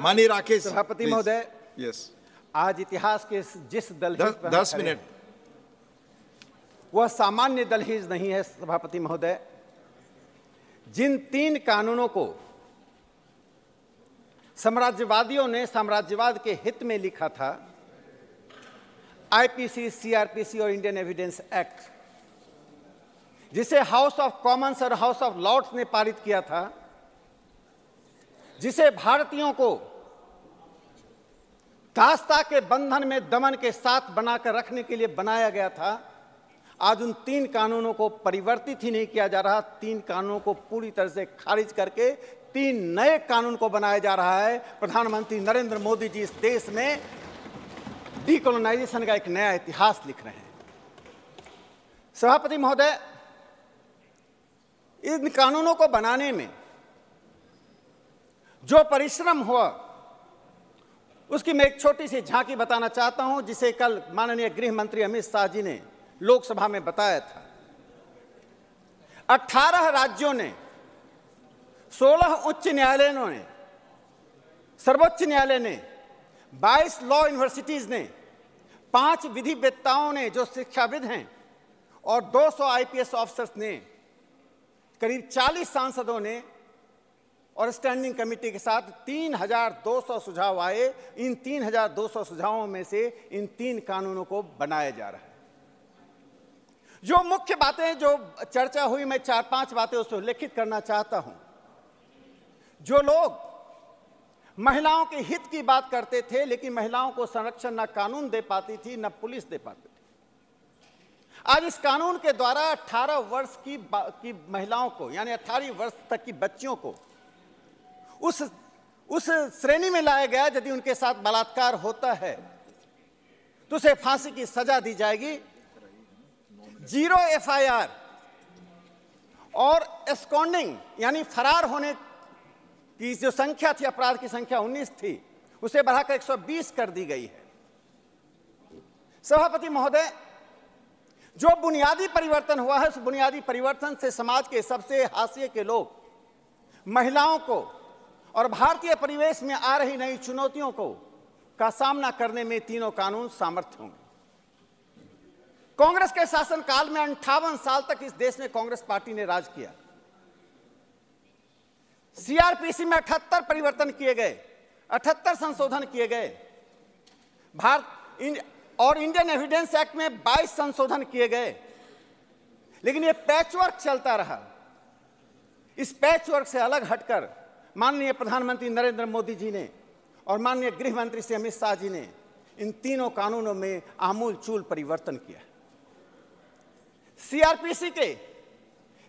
माननीय राकेश सभापति महोदय यस आज इतिहास के जिस दल दस दस मिनट। वह सामान्य दलहीज नहीं है सभापति महोदय। जिन तीन कानूनों को साम्राज्यवादियों ने साम्राज्यवाद के हित में लिखा था आईपीसी सीआरपीसी और इंडियन एविडेंस एक्ट जिसे हाउस ऑफ़ कॉमन्स और हाउस ऑफ़ लॉर्ड्स ने पारित किया था जिसे भारतीयों को दास्ता के बंधन में दमन के साथ बनाकर रखने के लिए बनाया गया था, आज उन तीन कानूनों को परिवर्तित ही नहीं किया जा रहा। तीन कानूनों को पूरी तरह से खारिज करके तीन नए कानून को बनाया जा रहा है। प्रधानमंत्री नरेंद्र मोदी जी इस देश में डीकोलोनाइजेशन का एक नया इतिहास लिख रहे हैं। सभापति महोदय, इन कानूनों को बनाने में जो परिश्रम हुआ, उसकी मैं एक छोटी सी झांकी बताना चाहता हूँ, जिसे कल माननीय गृह मंत्री अमित शाह जी ने लोकसभा में बताया था। 18 राज्यों ने 16 उच्च न्यायालयों ने, सर्वोच्च न्यायालय ने 22 लॉ यूनिवर्सिटीज ने, पाँच विधिवेत्ताओं ने जो शिक्षाविद हैं और 200 आईपीएस ऑफिसर्स ने, करीब 40 सांसदों ने और स्टैंडिंग कमेटी के साथ 3,200 सुझाव आए। इन 3,200 सुझावों में से इन तीन कानूनों को बनाया जा रहा है। जो मुख्य बातें जो चर्चा हुई मैं चार पाँच बातें उसमें उल्लेखित करना चाहता हूँ। जो लोग महिलाओं के हित की बात करते थे लेकिन महिलाओं को संरक्षण न कानून दे पाती थी न पुलिस दे पाती थी। आज इस कानून के द्वारा 18 वर्ष की की महिलाओं को यानी 18 वर्ष तक की बच्चियों को उस उस श्रेणी में लाया गया यदि उनके साथ बलात्कार होता है तो उसे फांसी की सजा दी जाएगी। ज़ीरो एफआईआर और एस्कॉन्डिंग यानी फरार होने की जो संख्या थी, अपराध की संख्या 19 थी, उसे बढ़ाकर 120 कर दी गई है। सभापति महोदय, जो बुनियादी परिवर्तन हुआ है, उस बुनियादी परिवर्तन से समाज के सबसे हाशिए के लोग, महिलाओं को और भारतीय परिवेश में आ रही नई चुनौतियों को का सामना करने में तीनों कानून सामर्थ्य होंगे। कांग्रेस के शासनकाल में अंठावन साल तक इस देश में कांग्रेस पार्टी ने राज किया। सीआरपीसी में अठहत्तर परिवर्तन किए गए अठहत्तर संशोधन किए गए। भारत इन, और इंडियन एविडेंस एक्ट में 22 संशोधन किए गए। लेकिन यह पैचवर्क चलता रहा। इस पैचवर्क से अलग हटकर माननीय प्रधानमंत्री नरेंद्र मोदी जी ने और माननीय गृह मंत्री श्री अमित शाह जी ने इन तीनों कानूनों में आमूल चूल परिवर्तन किया सीआरपीसी के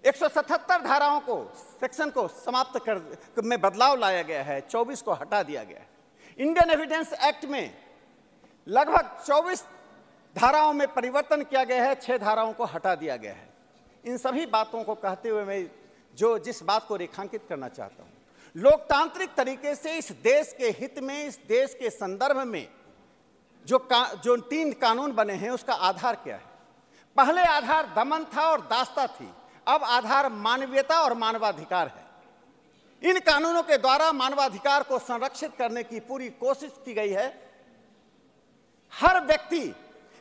177 धाराओं को सेक्शन को समाप्त कर, में बदलाव लाया गया है 24 को हटा दिया गया है। इंडियन एविडेंस एक्ट में लगभग 24 धाराओं में परिवर्तन किया गया है, छह धाराओं को हटा दिया गया है। इन सभी बातों को कहते हुए मैं जो जिस बात को रेखांकित करना चाहता हूँ लोकतांत्रिक तरीके से इस देश के हित में इस देश के संदर्भ में जो का, जो तीन कानून बने हैं उसका आधार क्या है? पहले आधार दमन था और दास्ता थी। अब आधार मानवीयता और मानवाधिकार है। इन कानूनों के द्वारा मानवाधिकार को संरक्षित करने की पूरी कोशिश की गई है। हर व्यक्ति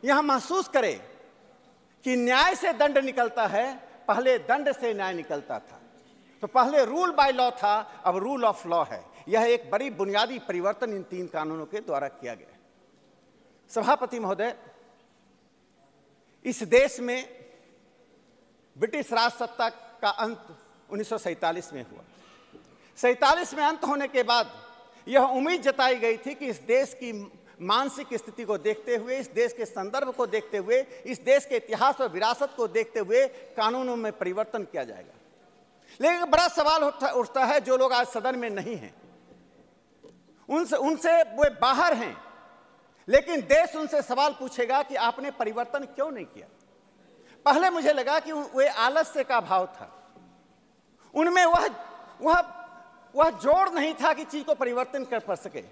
यह महसूस करे कि न्याय से दंड निकलता है पहले दंड से न्याय निकलता था। तो पहले रूल बाय लॉ था, अब रूल ऑफ़ लॉ है। यह एक बड़ी बुनियादी परिवर्तन इन तीन कानूनों के द्वारा किया गया सभापति महोदय, इस देश में ब्रिटिश राज सत्ता का अंत उन्नीस में हुआ। सैतालीस में अंत होने के बाद यह उम्मीद जताई गई थी कि इस देश की मानसिक स्थिति को देखते हुए, इस देश के संदर्भ को देखते हुए, इस देश के इतिहास और विरासत को देखते हुए कानूनों में परिवर्तन किया जाएगा। लेकिन बड़ा सवाल उठता, उठता है जो लोग आज सदन में नहीं हैं। उनसे उनसे वे बाहर हैं लेकिन देश उनसे सवाल पूछेगा कि आपने परिवर्तन क्यों नहीं किया? पहले मुझे लगा कि वे आलस्य का भाव था। उनमें वह वह वह जोड़ नहीं था कि चीज़ को परिवर्तन कर पा सके।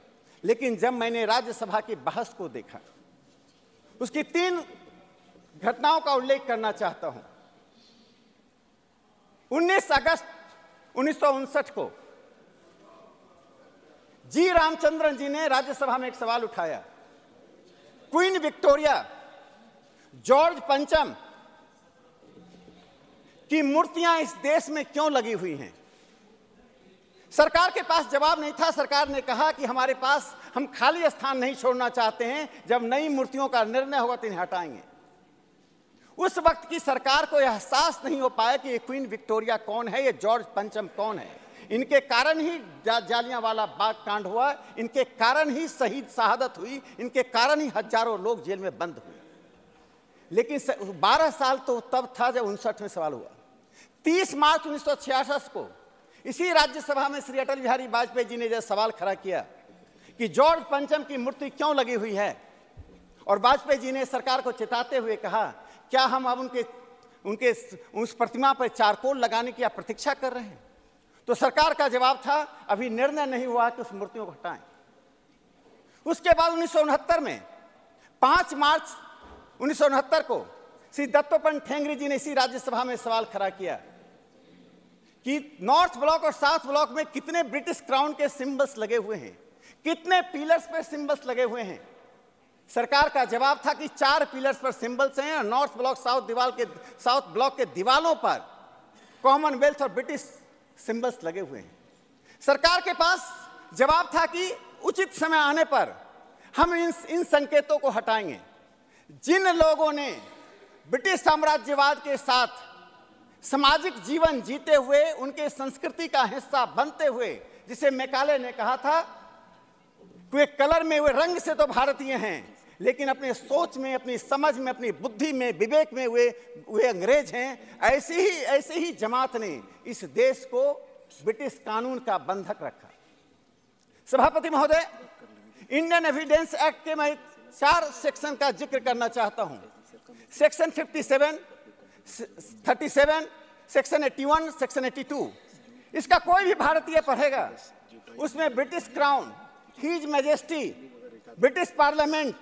लेकिन जब मैंने राज्यसभा की बहस को देखा उसकी तीन घटनाओं का उल्लेख करना चाहता हूँ। 19 अगस्त उन्नीस सौ उनसठ को जी रामचंद्रन जी ने राज्यसभा में एक सवाल उठाया। क्वीन विक्टोरिया, जॉर्ज पंचम की मूर्तियाँ इस देश में क्यों लगी हुई हैं? सरकार के पास जवाब नहीं था। सरकार ने कहा कि हमारे पास हम खाली स्थान नहीं छोड़ना चाहते हैं। जब नई मूर्तियों का निर्णय होगा तो इन्हें हटाएँगे। उस वक्त की सरकार को एहसास नहीं हो पाया कि ये क्वीन विक्टोरिया कौन है, ये जॉर्ज पंचम कौन है। इनके कारण ही जालियाँ वाला बाग कांड हुआ, इनके कारण ही शहीद शहादत हुई, इनके कारण ही हज़ारों लोग जेल में बंद हुए। लेकिन 12 साल तो तब था जब उनसठ में सवाल हुआ। 30 मार्च उन्नीस सौ छियासठ को इसी राज्यसभा में श्री अटल बिहारी वाजपेयी जी ने जब सवाल खड़ा किया कि जॉर्ज पंचम की मूर्ति क्यों लगी हुई है? और वाजपेयी जी ने सरकार को चेताते हुए कहा क्या हम अब उनके उनके उस प्रतिमा पर चारकोल लगाने की आप प्रतीक्षा कर रहे हैं? तो सरकार का जवाब था, अभी निर्णय नहीं हुआ कि उस मूर्तियों को हटाएँ। उसके बाद उन्नीस सौ उनहत्तर में, पाँच मार्च उन्नीस सौ उनहत्तर को, श्री दत्तोपन ठेंगरी जी ने इसी राज्यसभा में सवाल खड़ा किया कि नॉर्थ ब्लॉक और साउथ ब्लॉक में कितने ब्रिटिश क्राउन के सिंबल्स लगे हुए हैं? कितने पिलर्स पर सिंबल्स लगे हुए हैं? सरकार का जवाब था कि चार पिलर्स पर सिंबल्स हैं और नॉर्थ ब्लॉक, साउथ दीवार के, साउथ ब्लॉक के दीवालों पर कॉमनवेल्थ और ब्रिटिश सिंबल्स लगे हुए हैं। सरकार के पास जवाब था कि उचित समय आने पर हम इन इन संकेतों को हटाएँगे। जिन लोगों ने ब्रिटिश साम्राज्यवाद के साथ सामाजिक जीवन जीते हुए, उनके संस्कृति का हिस्सा बनते हुए, जिसे मैकाले ने कहा था, वे कलर में, वे रंग से तो भारतीय हैं लेकिन अपने सोच में अपनी समझ में अपनी बुद्धि में विवेक में वे वे अंग्रेज़ हैं। ऐसे ही ऐसे ही जमात ने इस देश को ब्रिटिश कानून का बंधक रखा। सभापति महोदय इंडियन एविडेंस एक्ट के मैं चार सेक्शन का ज़िक्र करना चाहता हूँ। सेक्शन 57, 37, सेक्शन 81, सेक्शन 82 इसका कोई भी भारतीय पढ़ेगा। उसमें British Crown his Majesty British Parliament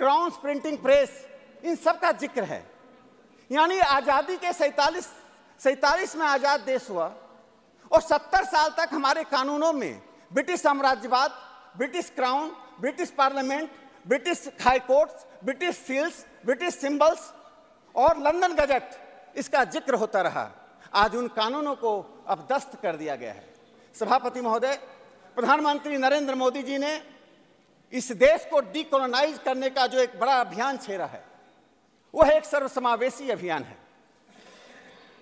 Crown's printing press इन सब का ज़िक्र है। यानी आज़ादी के सैतालीस सैतालीस में आज़ाद देश हुआ और सत्तर साल तक हमारे कानूनों में ब्रिटिश साम्राज्यवाद, British Crown British Parliament British High Courts British seals British symbols और लंदन गजट इसका ज़िक्र होता रहा। आज उन कानूनों को अब दस्त कर दिया गया है। सभापति महोदय, प्रधानमंत्री नरेंद्र मोदी जी ने इस देश को डीकोलोनाइज करने का जो एक बड़ा अभियान छेड़ा है, वह एक सर्वसमावेशी अभियान है।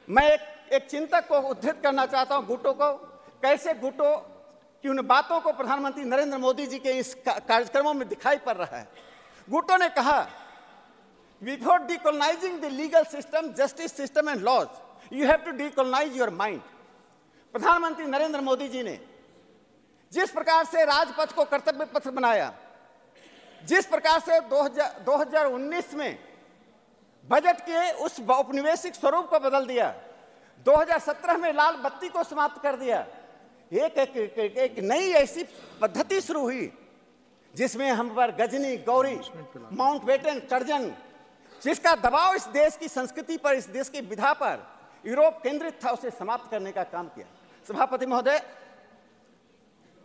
मैं एक एक चिंतक को उद्धृत करना चाहता हूँ गुटों को, कैसे गुटों की उन बातों को प्रधानमंत्री नरेंद्र मोदी जी के इस कार्यक्रमों में दिखाई पड़ रहा है। गुटों ने कहा before decolonising the legal system justice system and laws you have to decolonise your mind प्रधानमंत्री नरेंद्र मोदी जी ने जिस प्रकार से राजपथ को कर्तव्य पथ बनाया जिस प्रकार से 2000, 2019 में बजट के उस औपनिवेशिक स्वरूप को बदल दिया 2017 में लाल बत्ती को समाप्त कर दिया एक एक, एक, एक, एक नई ऐसी पद्धति शुरू हुई जिसमें हम पर Ghazni Ghori Mountbatten Curzon जिसका दबाव इस देश की संस्कृति पर इस देश की विधा पर यूरोप केंद्रित था उसे समाप्त करने का काम किया। सभापति महोदय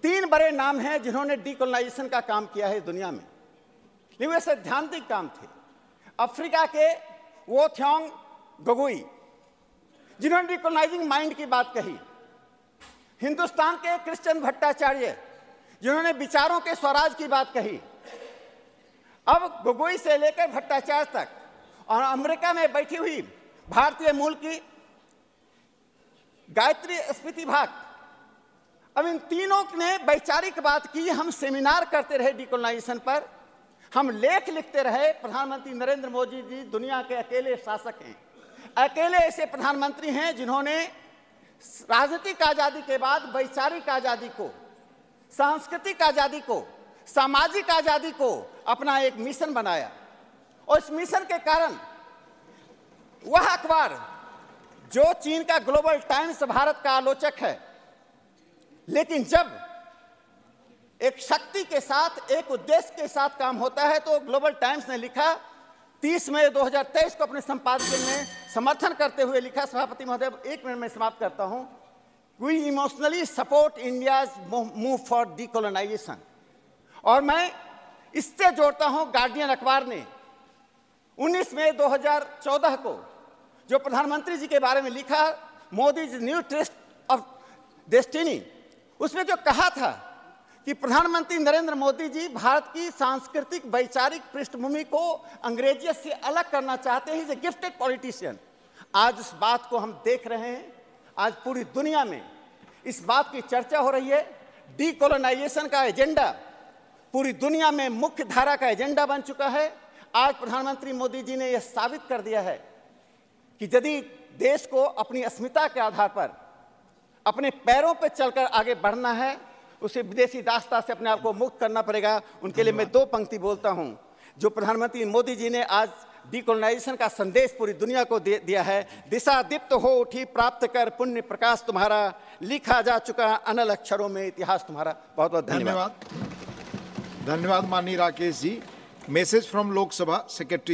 तीन बड़े नाम हैं जिन्होंने डीकोलाइजेशन का काम किया है दुनिया में। लेकिन वे सैद्धांतिक काम थे। अफ्रीका के वो थ्योंग गगुई जिन्होंने डीकोलाइजिंग माइंड की बात कही। हिंदुस्तान के क्रिश्चियन भट्टाचार्य जिन्होंने विचारों के स्वराज की बात कही। अब गोगोई से लेकर भट्टाचार्य तक, और अमेरिका में बैठी हुई भारतीय मूल की गायत्री स्मृति भाग अब इन तीनों ने वैचारिक बात की, हम सेमिनार करते रहे डिकोलाइजेशन पर, हम लेख लिखते रहे, प्रधानमंत्री नरेंद्र मोदी जी दुनिया के अकेले शासक हैं। अकेले ऐसे प्रधानमंत्री हैं जिन्होंने राजनीतिक आज़ादी के बाद वैचारिक आज़ादी को, सांस्कृतिक आज़ादी को, सामाजिक आज़ादी को अपना एक मिशन बनाया। और इस मिशन के कारण वह अखबार, जो चीन का ग्लोबल टाइम्स भारत का आलोचक है लेकिन जब एक शक्ति के साथ, एक उद्देश्य के साथ काम होता है तो ग्लोबल टाइम्स ने लिखा 30 मई 2023 को अपने संपादकीय में समर्थन करते हुए लिखा, सभापति महोदय एक मिनट में समाप्त करता हूँ। We emotionally support India move for decolonisation और मैं इससे जोड़ता हूँ गार्डियन अखबार ने 19 मई 2014 को जो प्रधानमंत्री जी के बारे में लिखा Modi ji new test of destiny उसमें जो कहा था कि प्रधानमंत्री नरेंद्र मोदी जी भारत की सांस्कृतिक वैचारिक पृष्ठभूमि को अंग्रेजियत से अलग करना चाहते हैं इज़ ए गिफ्टेड पॉलिटिशियन आज उस बात को हम देख रहे हैं। आज पूरी दुनिया में इस बात की चर्चा हो रही है। डीकोलोनाइजेशन का एजेंडा पूरी दुनिया में मुख्य धारा का एजेंडा बन चुका है। आज प्रधानमंत्री मोदी जी ने यह साबित कर दिया है कि यदि देश को अपनी अस्मिता के आधार पर अपने पैरों पर चलकर आगे बढ़ना है उसे विदेशी दास्ता से अपने आप को मुक्त करना पड़ेगा। उनके लिए मैं दो पंक्ति बोलता हूँ जो प्रधानमंत्री मोदी जी ने आज डीकोलोनाइजेशन का संदेश पूरी दुनिया को दे, दिया है। दिशा दीप्त हो उठी प्राप्त कर पुण्य प्रकाश तुम्हारा लिखा जा चुका अनल अक्षरों में इतिहास तुम्हारा। बहुत बहुत धन्यवाद। धन्यवाद। धन्यवाद माननीय Rakesh ji. Message from Lok Sabha secretary